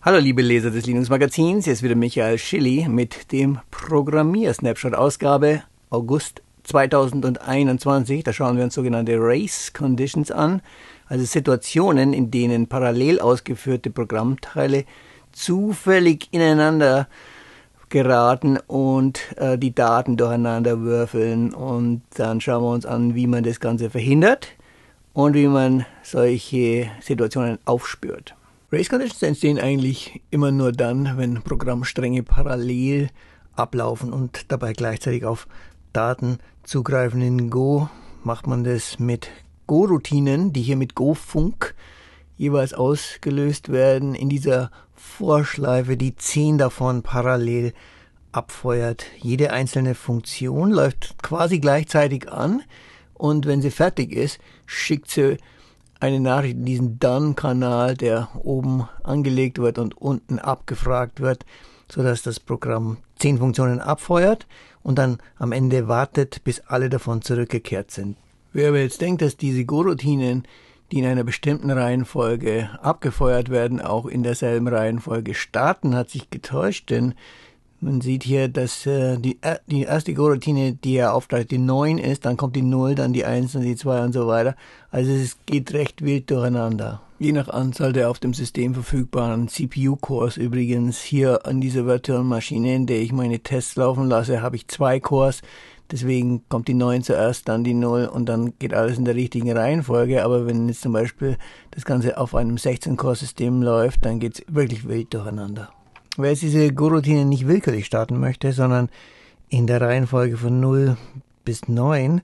Hallo liebe Leser des Linux Magazins, hier ist wieder Michael Schilly mit dem Programmier-Snapshot-Ausgabe August 2021. Da schauen wir uns sogenannte Race Conditions an, also Situationen, in denen parallel ausgeführte Programmteile zufällig ineinander geraten und äh, die Daten durcheinander würfeln. Und dann schauen wir uns an, wie man das Ganze verhindert und wie man solche Situationen aufspürt. Race Conditions entstehen eigentlich immer nur dann, wenn Programmstränge parallel ablaufen und dabei gleichzeitig auf Daten zugreifen. In Go macht man das mit Go-Routinen, die hier mit Go-Funk jeweils ausgelöst werden. In dieser Vorschleife, die zehn davon parallel abfeuert. Jede einzelne Funktion läuft quasi gleichzeitig an und wenn sie fertig ist, schickt sie eine Nachricht in diesen Done-Kanal, der oben angelegt wird und unten abgefragt wird, so dass das Programm zehn Funktionen abfeuert und dann am Ende wartet, bis alle davon zurückgekehrt sind. Wer aber jetzt denkt, dass diese Go-Routinen, die in einer bestimmten Reihenfolge abgefeuert werden, auch in derselben Reihenfolge starten, hat sich getäuscht, denn man sieht hier, dass äh, die, äh, die erste Go-Routine, die er aufteilt, die 9 ist, dann kommt die 0, dann die 1 und die 2 und so weiter. Also es geht recht wild durcheinander. Je nach Anzahl der auf dem System verfügbaren CPU-Cores übrigens hier an dieser virtuellen Maschine, in der ich meine Tests laufen lasse, habe ich zwei Cores. Deswegen kommt die 9 zuerst, dann die 0 und dann geht alles in der richtigen Reihenfolge. Aber wenn jetzt zum Beispiel das Ganze auf einem 16-Core-System läuft, dann geht's wirklich wild durcheinander. Wer jetzt diese Go-Routine nicht willkürlich starten möchte, sondern in der Reihenfolge von 0 bis 9,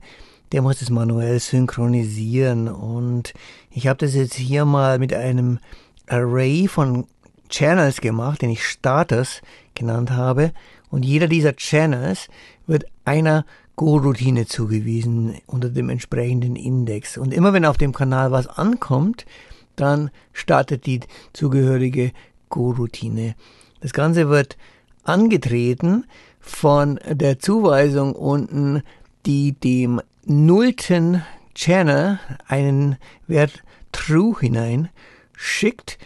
der muss es manuell synchronisieren. Und ich habe das jetzt hier mal mit einem Array von Channels gemacht, den ich Status genannt habe. Und jeder dieser Channels wird einer Go-Routine zugewiesen unter dem entsprechenden Index. Und immer wenn auf dem Kanal was ankommt, dann startet die zugehörige Go-Routine. Das Ganze wird angetreten von der Zuweisung unten, die dem nullten Channel einen Wert True hinein schickt,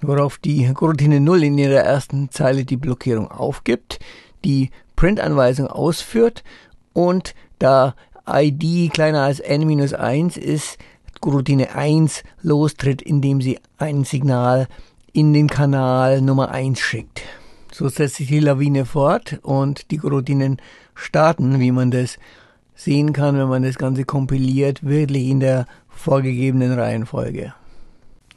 worauf die Routine 0 in ihrer ersten Zeile die Blockierung aufgibt, die Print-Anweisung ausführt und da ID kleiner als n-1 ist, Routine 1 lostritt, indem sie ein Signal in den Kanal Nummer 1 schickt. So setzt sich die Lawine fort und die Routinen starten, wie man das sehen kann, wenn man das Ganze kompiliert, wirklich in der vorgegebenen Reihenfolge.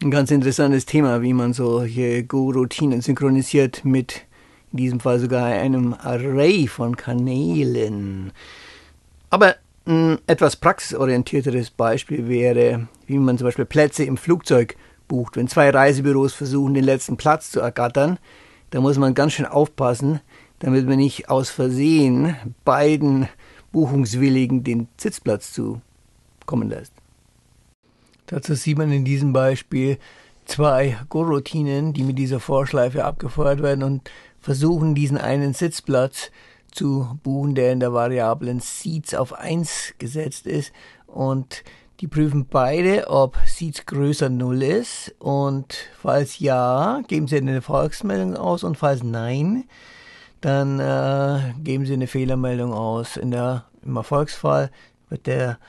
Ein ganz interessantes Thema, wie man solche Go-Routinen synchronisiert mit in diesem Fall sogar einem Array von Kanälen. Aber ein etwas praxisorientierteres Beispiel wäre, wie man zum Beispiel Plätze im Flugzeug bucht. Wenn zwei Reisebüros versuchen, den letzten Platz zu ergattern, da muss man ganz schön aufpassen, damit man nicht aus Versehen beiden Buchungswilligen den Sitzplatz zukommen lässt. Dazu sieht man in diesem Beispiel zwei Go-Routinen, die mit dieser Vorschleife abgefeuert werden und versuchen, diesen einen Sitzplatz zu buchen, der in der Variablen Seats auf 1 gesetzt ist. Und die prüfen beide, ob Seeds größer 0 ist und falls ja, geben sie eine Erfolgsmeldung aus und falls nein, dann äh, geben sie eine Fehlermeldung aus. In der, Im Erfolgsfall wird der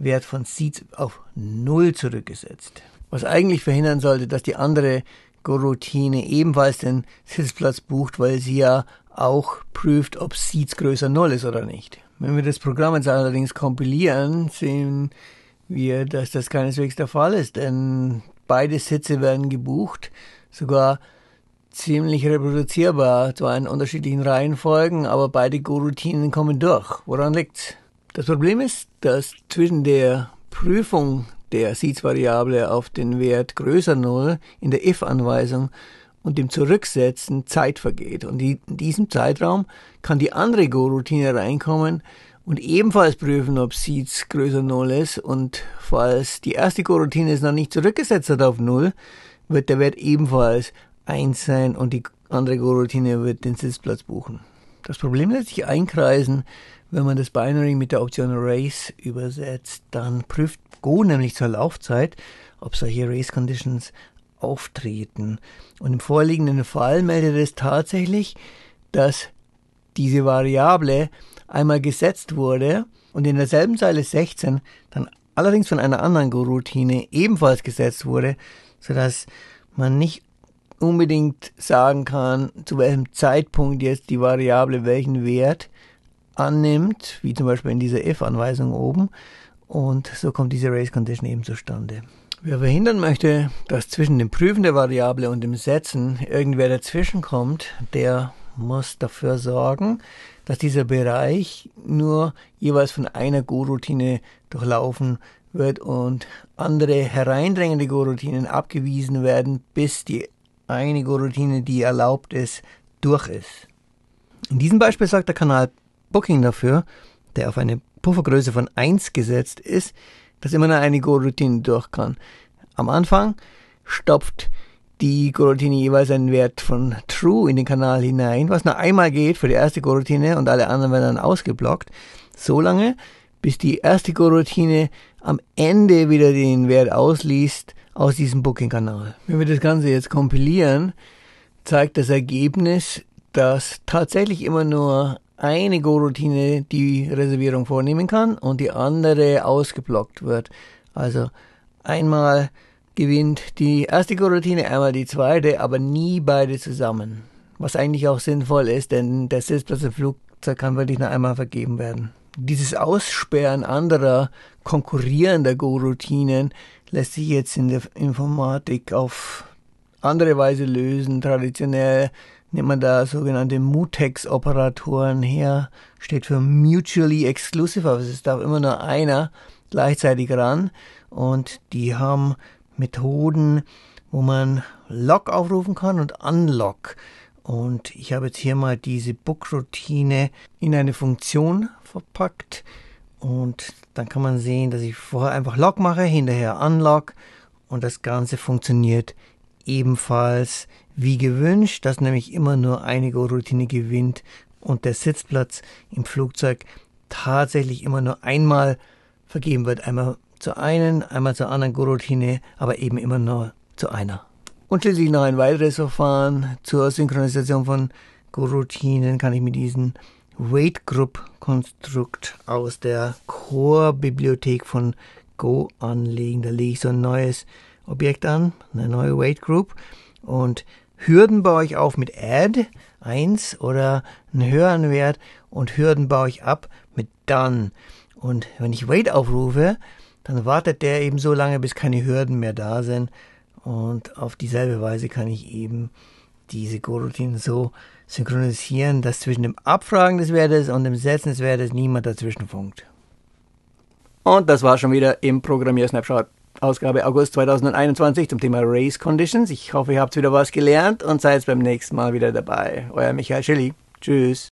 Wert von Seeds auf 0 zurückgesetzt. Was eigentlich verhindern sollte, dass die andere Go-Routine ebenfalls den Sitzplatz bucht, weil sie ja auch prüft, ob Seeds größer 0 ist oder nicht. Wenn wir das Programm jetzt allerdings kompilieren, sehen wir, dass das keineswegs der Fall ist, denn beide Sitze werden gebucht, sogar ziemlich reproduzierbar, zwar in unterschiedlichen Reihenfolgen, aber beide Go-Routinen kommen durch. Woran liegt's? Das Problem ist, dass zwischen der Prüfung der Seeds-Variable auf den Wert größer 0 in der if-Anweisung und dem Zurücksetzen Zeit vergeht. Und in diesem Zeitraum kann die andere Go-Routine reinkommen und ebenfalls prüfen, ob Seeds größer 0 ist und falls die erste Coroutine es noch nicht zurückgesetzt hat auf 0, wird der Wert ebenfalls 1 sein und die andere Coroutine wird den Sitzplatz buchen. Das Problem lässt sich einkreisen, wenn man das Binary mit der Option Race übersetzt, dann prüft Go nämlich zur Laufzeit, ob solche Race Conditions auftreten. Und im vorliegenden Fall meldet es tatsächlich, dass diese Variable einmal gesetzt wurde und in derselben Zeile 16 dann allerdings von einer anderen Go-Routine ebenfalls gesetzt wurde, sodass man nicht unbedingt sagen kann, zu welchem Zeitpunkt jetzt die Variable welchen Wert annimmt, wie zum Beispiel in dieser if-Anweisung oben. Und so kommt diese Race Condition eben zustande. Wer verhindern möchte, dass zwischen dem Prüfen der Variable und dem Setzen irgendwer dazwischen kommt, der muss dafür sorgen, dass dieser Bereich nur jeweils von einer Go-Routine durchlaufen wird und andere hereindrängende Go-Routinen abgewiesen werden, bis die eine Go-Routine, die erlaubt ist, durch ist. In diesem Beispiel sagt der Kanal Booking dafür, der auf eine Puffergröße von 1 gesetzt ist, dass immer nur eine Go-Routine durch kann. Am Anfang stopft die Coroutine jeweils einen Wert von True in den Kanal hinein, was nur einmal geht für die erste Coroutine und alle anderen werden dann ausgeblockt. So lange, bis die erste Coroutine am Ende wieder den Wert ausliest aus diesem Booking-Kanal. Wenn wir das Ganze jetzt kompilieren, zeigt das Ergebnis, dass tatsächlich immer nur eine Go-Routine die Reservierung vornehmen kann und die andere ausgeblockt wird. Also einmal gewinnt die erste Go-Routine, einmal die zweite, aber nie beide zusammen. Was eigentlich auch sinnvoll ist, denn der Sitzplatz im Flugzeug kann wirklich nur einmal vergeben werden. Dieses Aussperren anderer konkurrierender Go-Routinen lässt sich jetzt in der Informatik auf andere Weise lösen. Traditionell nimmt man da sogenannte Mutex-Operatoren her, steht für Mutually Exclusive, aber es darf immer nur einer gleichzeitig ran und die haben Methoden, wo man Lock aufrufen kann und Unlock. Und ich habe jetzt hier mal diese Book-Routine in eine Funktion verpackt. Und dann kann man sehen, dass ich vorher einfach Lock mache, hinterher Unlock. Und das Ganze funktioniert ebenfalls wie gewünscht, dass nämlich immer nur eine Go-Routine gewinnt und der Sitzplatz im Flugzeug tatsächlich immer nur einmal vergeben wird. Einmal zur einen, einmal zur anderen Go-Routine, aber eben immer nur zu einer. Und schließlich noch ein weiteres Verfahren zur Synchronisation von Go-Routinen kann ich mit diesem Wait Group Konstrukt aus der Core-Bibliothek von Go anlegen. Da lege ich so ein neues Objekt an, eine neue Wait Group und Hürden baue ich auf mit Add 1 oder einen höheren Wert und Hürden baue ich ab mit Done. Und wenn ich Wait aufrufe, dann wartet der eben so lange, bis keine Hürden mehr da sind. Und auf dieselbe Weise kann ich eben diese Go-Routinen so synchronisieren, dass zwischen dem Abfragen des Wertes und dem Setzen des Wertes niemand dazwischen funkt. Und das war schon wieder im Programmier-Snapshot. Ausgabe August 2021 zum Thema Race Conditions. Ich hoffe, ihr habt wieder was gelernt und seid beim nächsten Mal wieder dabei. Euer Michael Schilly. Tschüss.